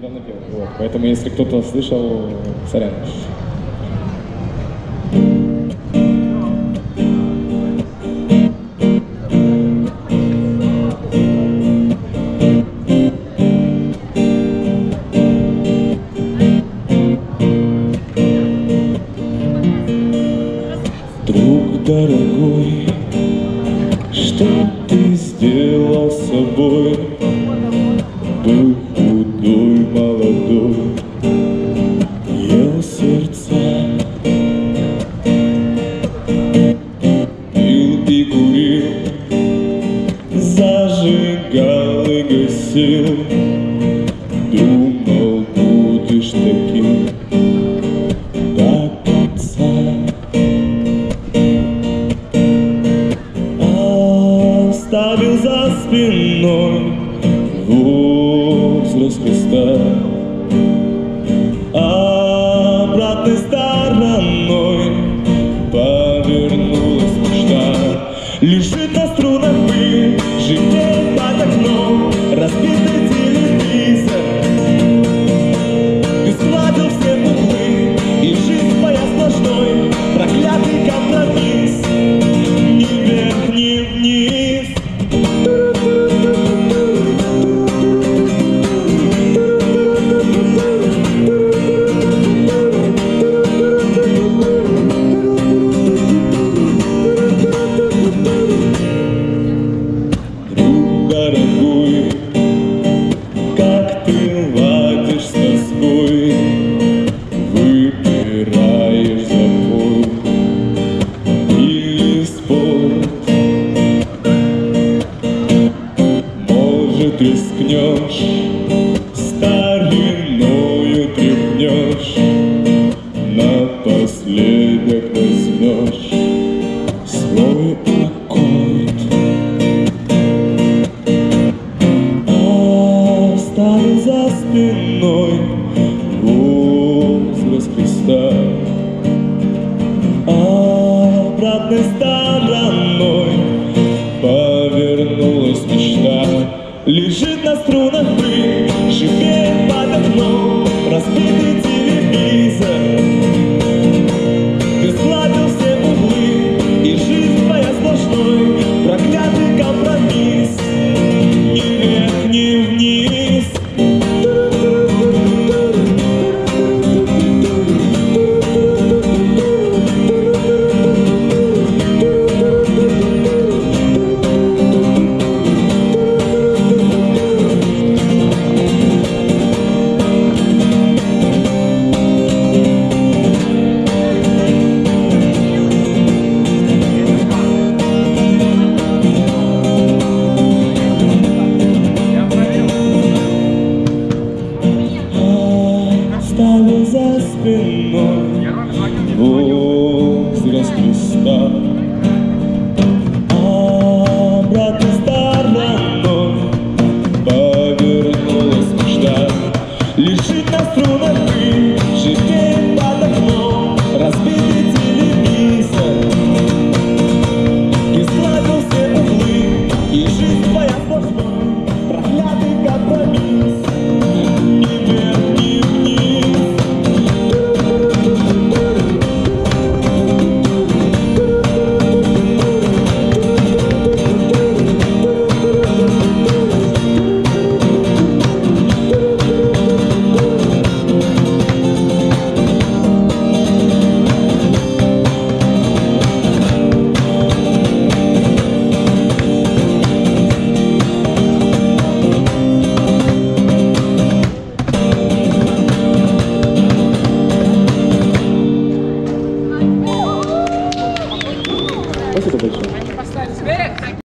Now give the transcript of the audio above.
Вот. Поэтому, если кто-то слышал, сорян. Друг дорогой, что ты сделал с собой? И гасил. Думал, будешь таким до конца. Оставил за спиной возраст Христа рискнешь, стариною тряхнешь, напоследок возьмешь свой аккорд. Оставил за спиной возраст Христа Обратной стороной Лежит на струнах пыль, живет под окном Разбитый Бог воскресна.